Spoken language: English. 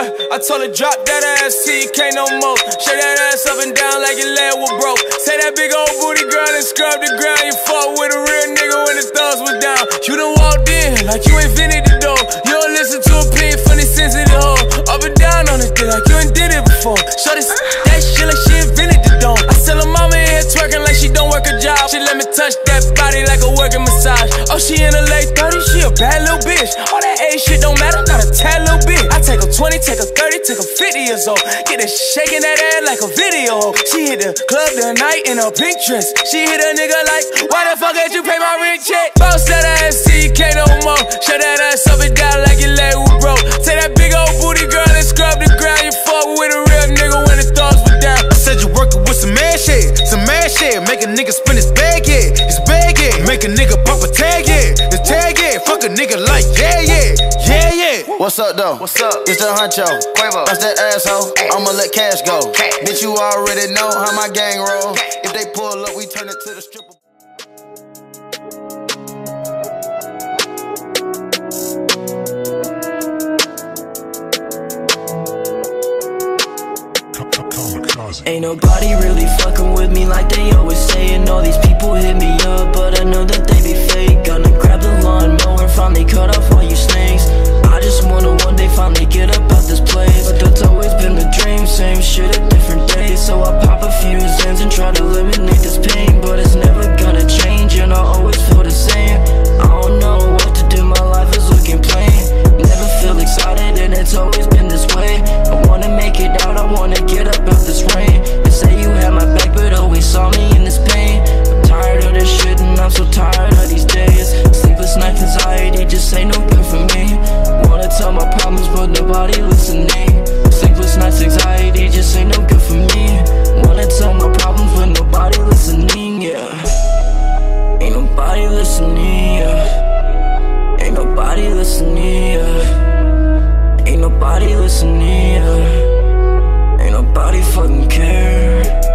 I told her drop that ass you can't no more. Shake that ass up and down like your leg was broke. Say that big old booty girl and scrub the ground. You fuck with a real nigga when the thugs was down. You done walked in like you invented the door. You don't listen to a from the sensitive hoe. Up and down on this dick like you ain't did it before. Show this that shit like she twerking like she don't work a job. She let me touch that body like a working massage. Oh, she in her late 30s, she a bad little bitch. All that age shit don't matter, not a tad little bit. I take her 20, take her 30, take her 50 years old. Get her shaking that ass like a video. She hit the club tonight in a pink dress. She hit a nigga like, why the fuck did you pay my rent check? Bounce that ass shit, some mad shit. Make a nigga spin his bag, yeah, his bag, yeah. Make a nigga pop a tag, yeah, his tag, yeah. Fuck a nigga like, yeah, yeah, yeah, yeah. What's up though? What's up? It's the huncho. Quavo. That's that asshole. I'ma let cash go. Bitch, you already know how my gang roll. If they pull up, we turn it to the stripper. Ain't nobody really fucking with me like they listen either Ain't nobody fucking care.